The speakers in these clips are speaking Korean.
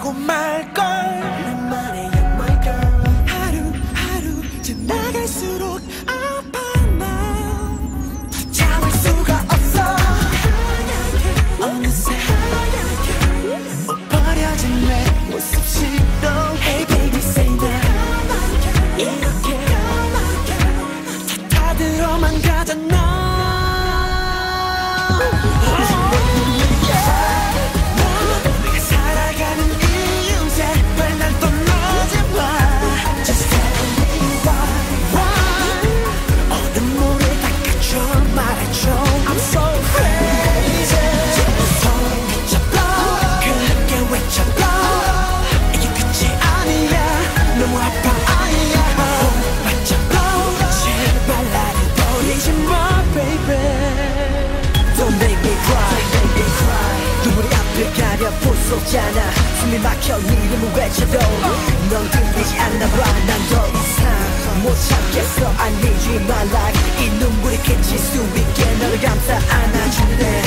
하고 말걸. 하루하루 지나갈수록 아파 나. 참을 수가 없어. 어느새 옷 버려진 내 모습 싫어 Hey baby say now 이렇게. 다 타들어만 가잖아 없잖아. 숨이 막혀 네 이름을 외쳐도 넌 들리지 않나 봐난 더 이상 못 참겠어. I need you in my life 이 눈물이 그칠 수 있게 너를 감싸 안아줄래?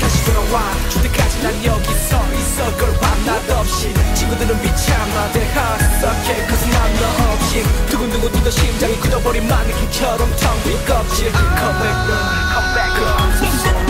다시 돌아와. 줄 때까지 난 여기 서 있어. girl 밤낮 없이 친구들은 비참하대 하석해. cause 난너 없이 두근두근 뛰던 심장이 굳어버린 마네킹처럼 텅빈 껍질. Come back girl, come back girl